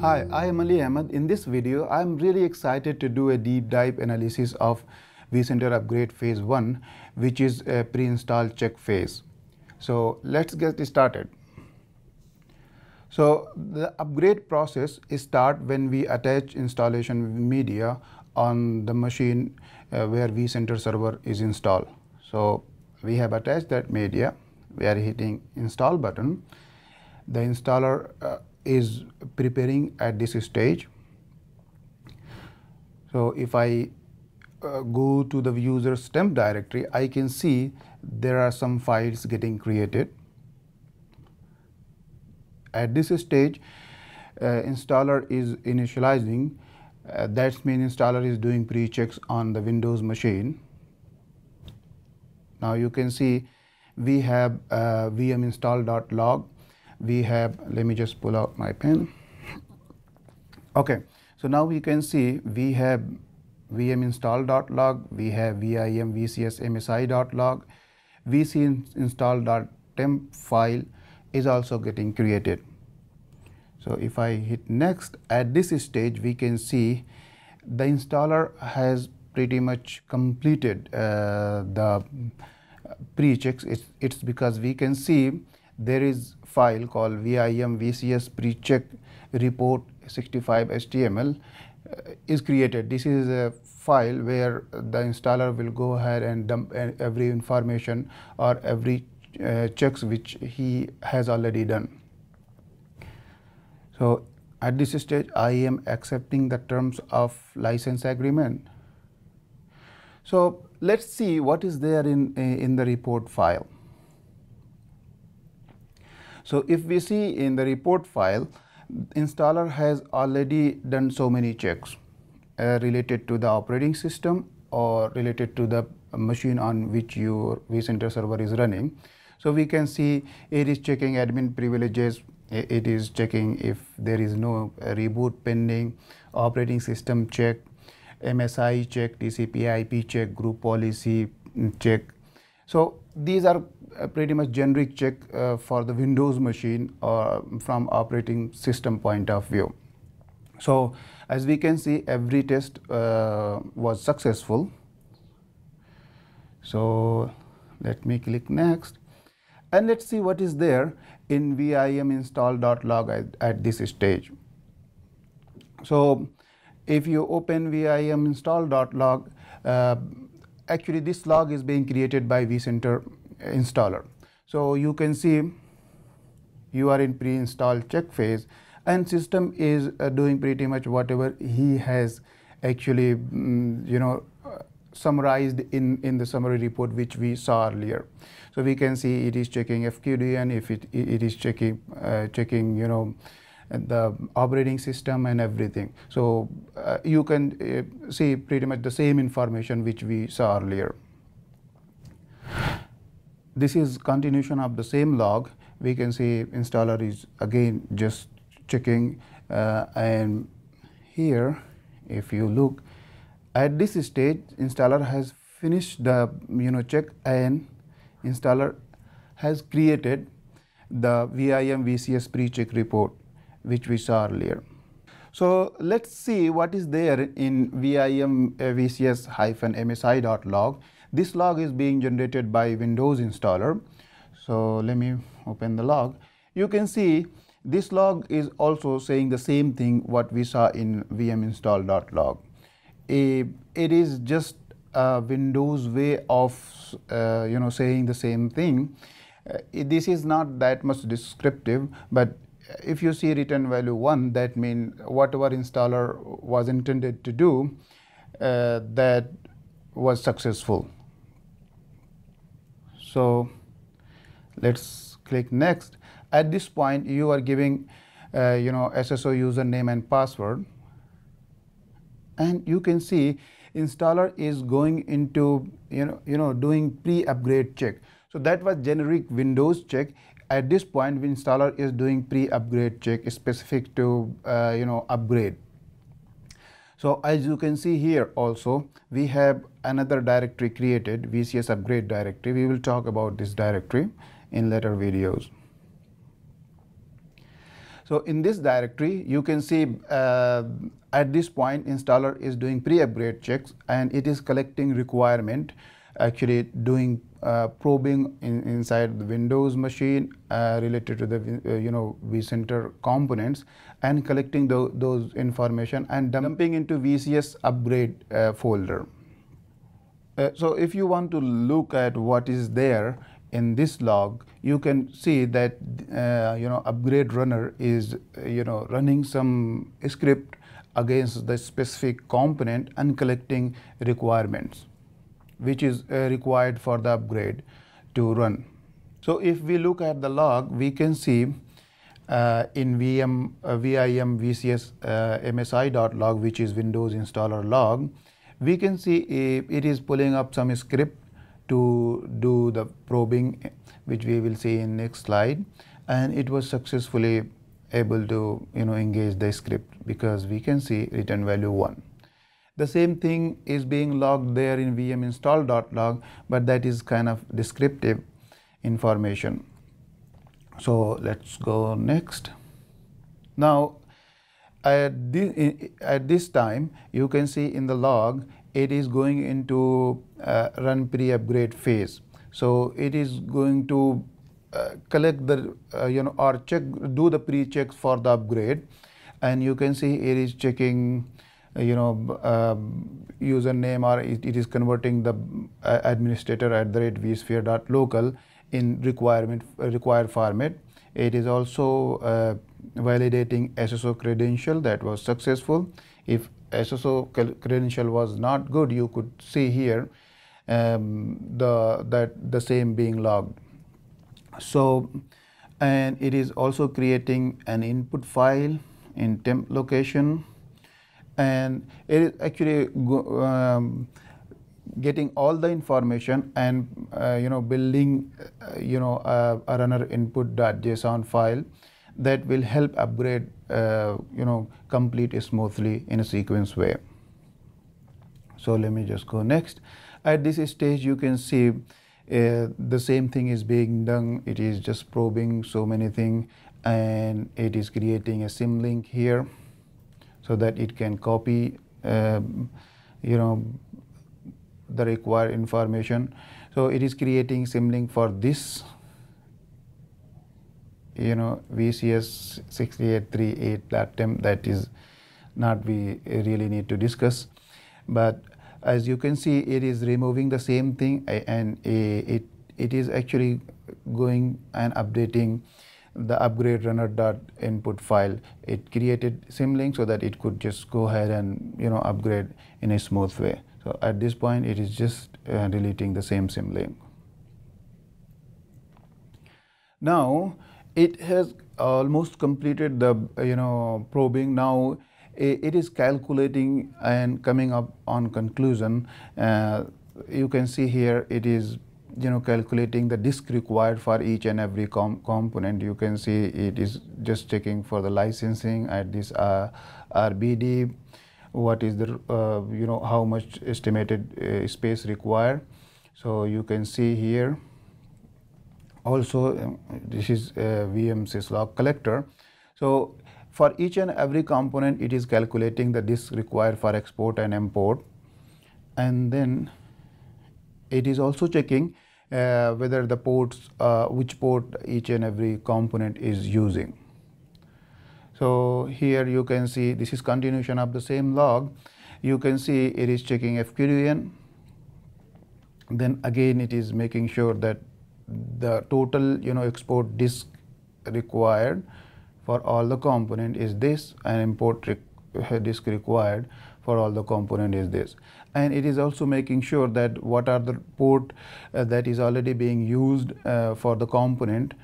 Hi, I am Ali Ahmed. In this video, I am really excited to do a deep dive analysis of vCenter Upgrade Phase 1, which is a pre-install check phase. So let's get started. So the upgrade process is start when we attach installation media on the machine uh, where vCenter server is installed. So we have attached that media. We are hitting install button. The installer uh, is preparing at this stage. So if I uh, go to the user's temp directory, I can see there are some files getting created. At this stage, uh, installer is initializing. Uh, that means installer is doing pre-checks on the Windows machine. Now you can see we have uh, vm install.log we have let me just pull out my pen. Okay so now we can see we have vm install.log we have vim vcs msi.log vc install.temp file is also getting created. So if i hit next at this stage we can see the installer has pretty much completed uh, the pre-checks. It's, it's because we can see there is file called vim vcs pre-check report 65 html uh, is created. This is a file where the installer will go ahead and dump every information or every uh, checks which he has already done. So at this stage i am accepting the terms of license agreement. So let's see what is there in, in the report file. So if we see in the report file, installer has already done so many checks uh, related to the operating system or related to the machine on which your vCenter server is running. So we can see it is checking admin privileges, it is checking if there is no reboot pending, operating system check, MSI check, TCP IP check, group policy check. So these are uh, pretty much generic check uh, for the Windows machine uh, from operating system point of view. So as we can see every test uh, was successful. So let me click next and let's see what is there in vim install.log at, at this stage. So if you open vim install.log, actually this log is being created by vCenter installer. So you can see you are in pre-install check phase and system is uh, doing pretty much whatever he has actually mm, you know uh, summarized in in the summary report which we saw earlier so we can see it is checking fqdn if it it is checking uh, checking you know the operating system and everything. So uh, you can uh, see pretty much the same information which we saw earlier. This is continuation of the same log. We can see installer is again just checking uh, and here if you look at this stage installer has finished the you know check and installer has created the VIM VCS pre-check report which we saw earlier. So let's see what is there in vim vcs-msi.log. This log is being generated by Windows installer. So let me open the log. You can see this log is also saying the same thing what we saw in vm install.log. It is just a Windows way of uh, you know saying the same thing. Uh, this is not that much descriptive, but if you see return value 1 that means whatever installer was intended to do uh, that was successful. So let's click next. At this point you are giving uh, you know SSO username and password. And you can see installer is going into you know you know doing pre-upgrade check. So that was generic windows check at this point, the installer is doing pre-upgrade check specific to uh, you know upgrade. So as you can see here also, we have another directory created, VCS upgrade directory. We will talk about this directory in later videos. So in this directory, you can see uh, at this point installer is doing pre-upgrade checks and it is collecting requirement, actually doing uh, probing in, inside the Windows machine uh, related to the uh, you know vCenter components and collecting the, those information and dumping into VCS upgrade uh, folder. Uh, so if you want to look at what is there in this log, you can see that uh, you know upgrade runner is you know running some script against the specific component and collecting requirements which is uh, required for the upgrade to run. So if we look at the log, we can see uh, in VM, uh, VIM VCS uh, MSI.log, which is Windows installer log, we can see it is pulling up some script to do the probing, which we will see in next slide. And it was successfully able to you know engage the script because we can see return value 1. The same thing is being logged there in VM install.log, but that is kind of descriptive information. So let's go next. Now, at this, at this time, you can see in the log, it is going into uh, run pre-upgrade phase. So it is going to uh, collect the, uh, you know, or check, do the pre-checks for the upgrade. And you can see it is checking you know uh, username or it, it is converting the uh, administrator at the rate vsphere.local in requirement required format. It is also uh, validating SSO credential that was successful. If SSO credential was not good you could see here um, the that the same being logged. So and it is also creating an input file in temp location and it is actually um, getting all the information and uh, you know building uh, you know a, runner input.json file that will help upgrade uh, you know complete smoothly in a sequence way. So let me just go next. At this stage you can see uh, the same thing is being done. It is just probing so many things and it is creating a symlink here so that it can copy um, you know the required information. So it is creating symlink for this you know VCS 6838 platform that is not we really need to discuss. But as you can see it is removing the same thing and it it is actually going and updating the upgrade runner dot input file it created symlink so that it could just go ahead and you know upgrade in a smooth way. So at this point it is just uh, deleting the same symlink now it has almost completed the you know probing. Now it is calculating and coming up on conclusion. Uh, you can see here it is you know calculating the disk required for each and every com component. You can see it is just checking for the licensing at this uh, RBD what is the uh, you know how much estimated uh, space required. So you can see here. Also um, this is a VM syslog collector. So for each and every component it is calculating the disk required for export and import. And then it is also checking uh, whether the ports, uh, which port each and every component is using. So here you can see this is continuation of the same log. You can see it is checking FQDN. Then again it is making sure that the total you know export disk required for all the component is this and import disk required for all the component is this and it is also making sure that what are the port uh, that is already being used uh, for the component.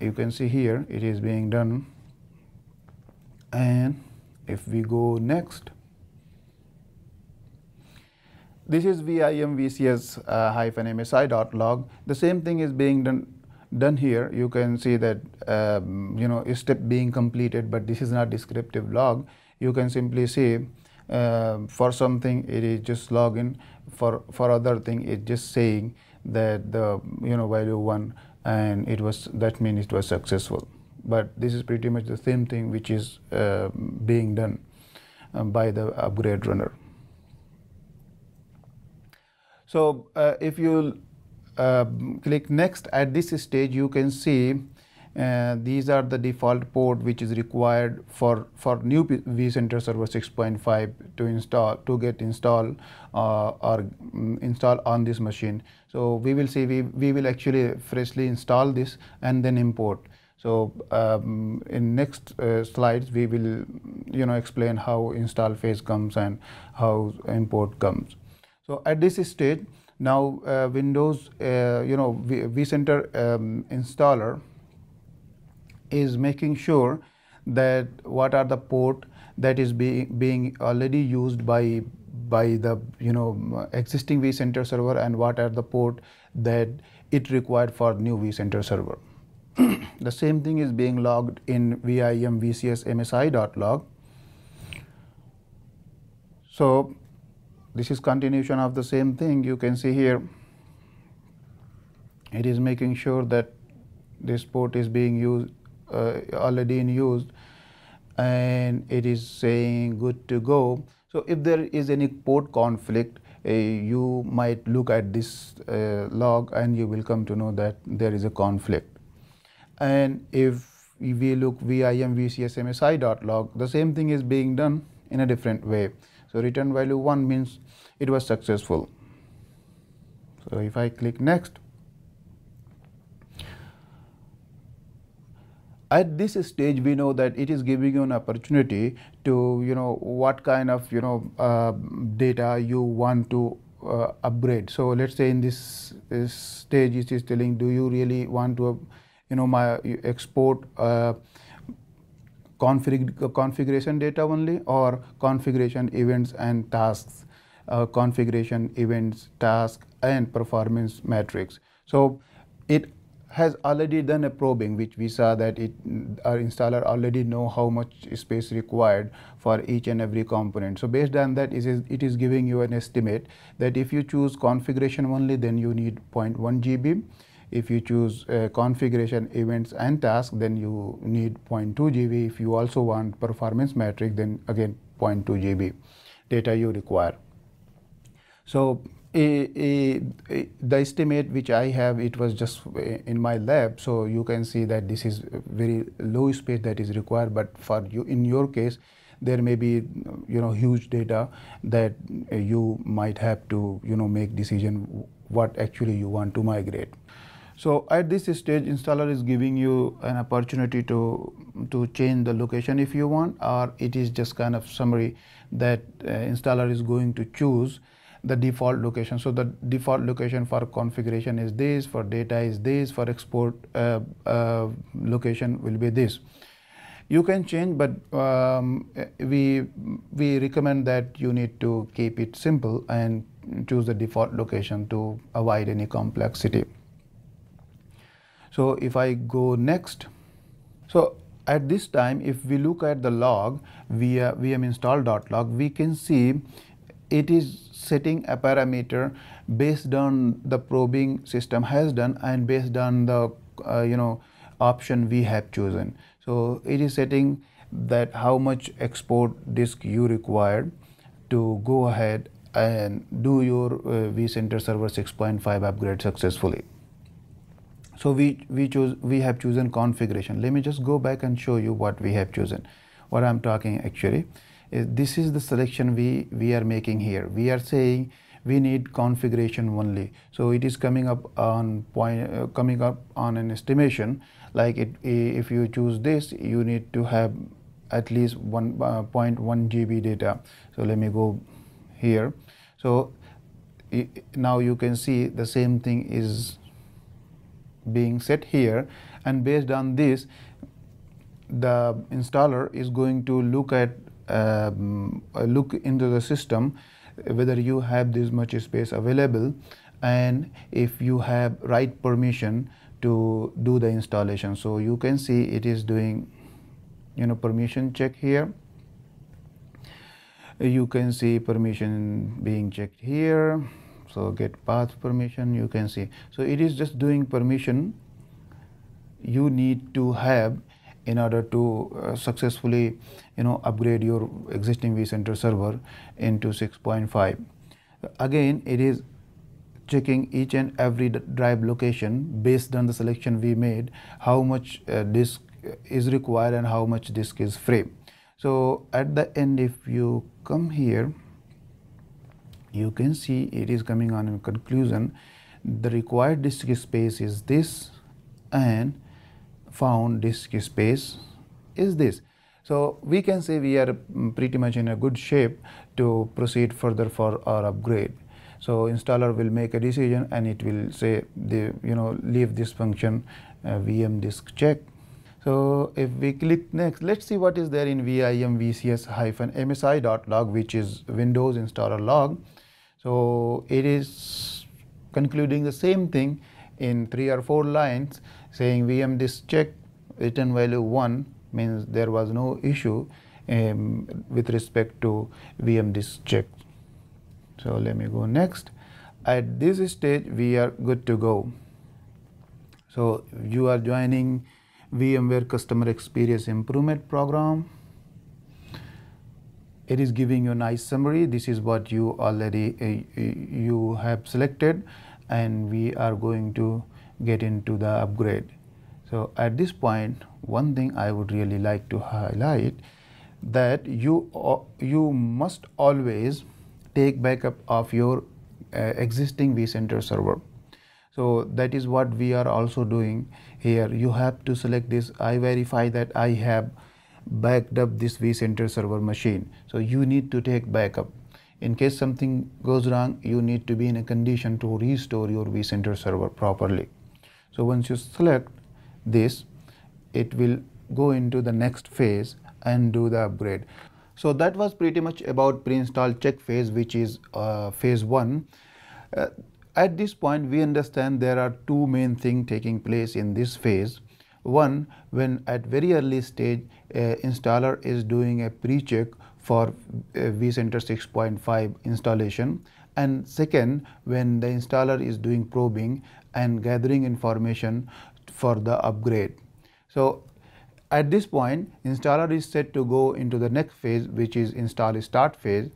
You can see here it is being done. And if we go next. This is vim vcs uh, hyphen msi dot log. The same thing is being done done here. You can see that um, you know a step being completed but this is not descriptive log. You can simply say uh, for something it is just login for for other thing it's just saying that the you know value one and it was that means it was successful but this is pretty much the same thing which is uh, being done um, by the upgrade runner. So uh, if you uh, click next at this stage you can see uh, these are the default port which is required for for new vCenter server 6.5 to install to get installed uh, or um, install on this machine. So we will see we, we will actually freshly install this and then import. So um, in next uh, slides we will you know explain how install phase comes and how import comes. So at this stage now uh, windows uh, you know vcenter um, installer is making sure that what are the port that is being being already used by by the you know existing vCenter server and what are the port that it required for new vCenter server. the same thing is being logged in VIM VCS MSI.log. So this is continuation of the same thing you can see here. It is making sure that this port is being used uh, already in use and it is saying good to go. So if there is any port conflict, uh, you might look at this uh, log and you will come to know that there is a conflict. And if we look vim vcsmsi.log, the same thing is being done in a different way. So return value 1 means it was successful. So if I click next, at this stage we know that it is giving you an opportunity to you know what kind of you know uh, data you want to uh, upgrade. So let's say in this, this, stage it is telling do you really want to you know my export uh, config configuration data only or configuration events and tasks uh, configuration events task and performance metrics? So it has already done a probing which we saw that it our installer already know how much space required for each and every component. So based on that it is, it is giving you an estimate that if you choose configuration only then you need 0.1 GB if you choose uh, configuration events and tasks then you need 0.2 GB if you also want performance metric then again 0.2 GB data you require. So a, a, the estimate which I have, it was just in my lab, so you can see that this is very low space that is required. But for you, in your case, there may be you know huge data that you might have to you know make decision what actually you want to migrate. So at this stage, installer is giving you an opportunity to to change the location if you want, or it is just kind of summary that uh, installer is going to choose the default location. So the default location for configuration is this, for data is this, for export uh, uh, location will be this. You can change, but um, we we recommend that you need to keep it simple and choose the default location to avoid any complexity. So if I go next, so at this time, if we look at the log via vm install.log, we can see it is setting a parameter based on the probing system has done and based on the uh, you know option we have chosen. So it is setting that how much export disk you required to go ahead and do your uh, vCenter server 6.5 upgrade successfully. So we we choose we have chosen configuration. Let me just go back and show you what we have chosen. What i'm talking actually this is the selection we, we are making here. We are saying we need configuration only. So it is coming up on point, uh, coming up on an estimation. Like it, if you choose this, you need to have at least 1.1 uh, GB data. So let me go here. So now you can see the same thing is being set here and based on this the installer is going to look at um, look into the system whether you have this much space available and if you have right permission to do the installation. So you can see it is doing you know permission check here. You can see permission being checked here. So get path permission you can see. So it is just doing permission you need to have in order to uh, successfully you know upgrade your existing vCenter server into 6.5 again it is checking each and every drive location based on the selection we made how much uh, disk is required and how much disk is free. So at the end if you come here you can see it is coming on in conclusion. The required disk space is this and found disk space is this. So we can say we are pretty much in a good shape to proceed further for our upgrade. So installer will make a decision and it will say the you know leave this function uh, vm disk check. So if we click next let's see what is there in vim vcs hyphen msi dot log which is windows installer log. So it is concluding the same thing in three or four lines saying vm disk check return value 1 means there was no issue um, with respect to vm disk check. So let me go next. At this stage we are good to go. So you are joining VMware customer experience improvement program. It is giving you a nice summary. This is what you already uh, you have selected and we are going to get into the upgrade so at this point one thing I would really like to highlight that you you must always take backup of your uh, existing vCenter server. So that is what we are also doing here. You have to select this. I verify that I have backed up this vCenter server machine. So you need to take backup. In case something goes wrong, you need to be in a condition to restore your vCenter server properly. So once you select this, it will go into the next phase and do the upgrade. So that was pretty much about pre-install check phase which is uh, phase 1. Uh, at this point we understand there are two main things taking place in this phase. One when at very early stage uh, installer is doing a pre-check for uh, vCenter 6.5 installation and second when the installer is doing probing and gathering information for the upgrade. So at this point, installer is set to go into the next phase, which is install start phase.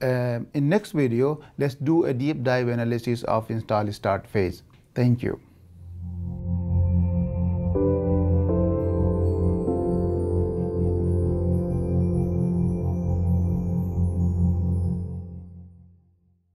Uh, in next video, let's do a deep dive analysis of install start phase. Thank you.